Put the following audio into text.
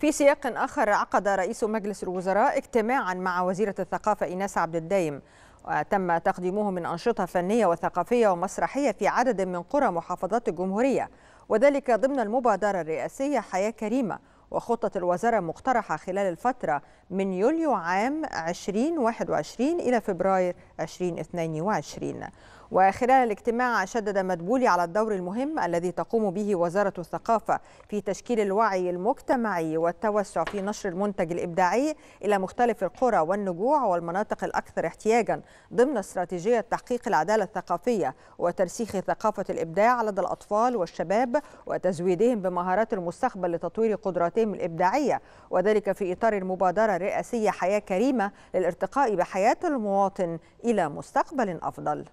في سياق آخر عقد رئيس مجلس الوزراء اجتماعا مع وزيرة الثقافة إيناس عبد الدايم وتم تقديمه من أنشطة فنية وثقافية ومسرحية في عدد من قرى محافظات الجمهورية وذلك ضمن المبادرة الرئاسية حياة كريمة وخطة الوزارة مقترحة خلال الفترة من يوليو عام 2021 إلى فبراير 2022 وخلال الاجتماع شدد مدبولي على الدور المهم الذي تقوم به وزارة الثقافة في تشكيل الوعي المجتمعي والتوسع في نشر المنتج الإبداعي إلى مختلف القرى والنجوع والمناطق الأكثر احتياجا ضمن استراتيجية تحقيق العدالة الثقافية وترسيخ ثقافة الإبداع لدى الأطفال والشباب وتزويدهم بمهارات المستقبل لتطوير قدراتهم الإبداعية وذلك في إطار المبادرة الرئاسية حياة كريمة للارتقاء بحياة المواطن إلى مستقبل أفضل.